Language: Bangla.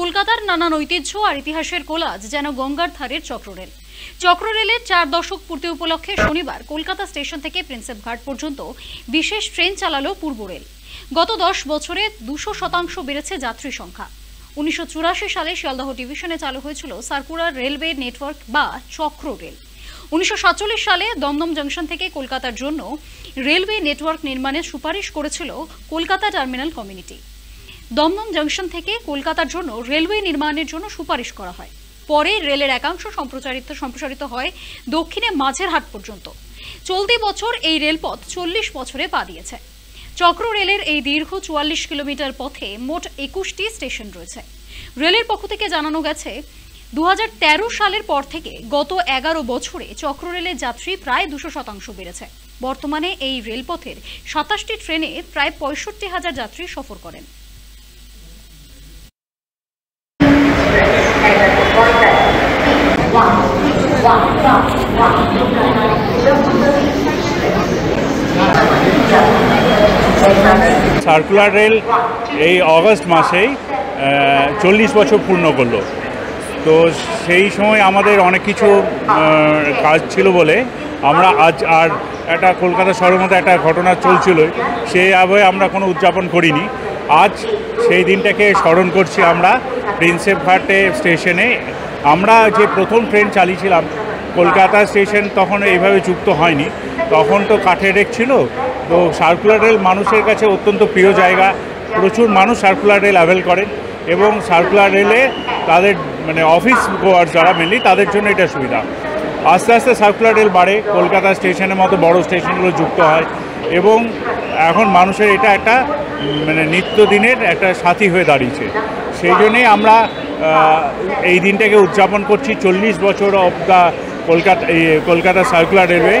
কলকাতার নানান ঐতিহ্য আর ইতিহাসের কোলাজ যেন গঙ্গার ধারের চক্ররেল। চক্ররেলের চার দশক পূর্তি উপলক্ষে শনিবার কলকাতা স্টেশন থেকে প্রিন্সেপ ঘাট পর্যন্ত বিশেষ ট্রেন চালালো পূর্ব রেল। গত দশ বছরে দুশো শতাংশ বেড়েছে যাত্রী সংখ্যা। উনিশশো চুরাশি সালে শিয়ালদহ ডিভিশনে চালু হয়েছিল সার্কুলার রেলওয়ে নেটওয়ার্ক বা চক্র রেল উনিশশো সাতচল্লিশ সালে দমদম জংশন থেকে কলকাতার জন্য রেলওয়ে নেটওয়ার্ক নির্মাণের সুপারিশ করেছিল Kolkata terminal community. Dum Dum junction থেকে কলকাতার জন্য রেলওয়ে নির্মাণের জন্য সুপারিশ করা হয়। পরে রেলের একাংশ সম্প্রচারিত সম্প্রসারিত হয় দক্ষিণে মাঝের হাট পর্যন্ত। চলতি বছর এই রেলপথ চল্লিশ বছরে পা দিয়েছে। চক্র রেলের এই দীর্ঘ চুয়াল্লিশ কিলোমিটার পথে মোট একুশটি স্টেশন রয়েছে। রেলের পক্ষ থেকে জানানো গেছে দু হাজার তেরো সালের পর থেকে গত এগারো বছরে চক্র রেলের যাত্রী প্রায় দুশো শতাংশ বেড়েছে। বর্তমানে এই রেলপথের সাতাশটি ট্রেনে প্রায় পঁয়ষট্টি হাজার যাত্রী সফর করেন। সার্কুলার রেল এই অগস্ট মাসেই চল্লিশ বছর পূর্ণ করল। তো সেই সময় আমাদের অনেক কিছু কাজ ছিল বলে আমরা আজ আর একটা কলকাতা শহরের মধ্যে একটা ঘটনা চলছিল সেই আবহে আমরা কোনো উদযাপন করিনি। আজ সেই দিনটাকে স্মরণ করছি আমরা প্রিন্সেপ ঘাটে স্টেশনে। আমরা যে প্রথম ট্রেন চালিয়েছিলাম, কলকাতা স্টেশন তখন এইভাবে যুক্ত হয়নি। তখন তো কাঠের রেক ছিল, তো সার্কুলার রেল মানুষের কাছে অত্যন্ত প্রিয় জায়গা। প্রচুর মানুষ সার্কুলার রেল অ্যাভেল করেন এবং সার্কুলার রেলে তাদের মানে অফিস গোয়ার যারা মেনলি তাদের জন্য এটা সুবিধা। আস্তে আস্তে সার্কুলার রেল বাড়ে, কলকাতা স্টেশনের মতো বড় স্টেশনগুলো যুক্ত হয়। এবং এখন মানুষের এটা একটা মানে নিত্যদিনের একটা সাথী হয়ে দাঁড়িয়েছে। সেই জন্যেই আমরা এই দিনটাকে উদযাপন করছি। চল্লিশ বছর of the Kolkata Kolkata circular railway.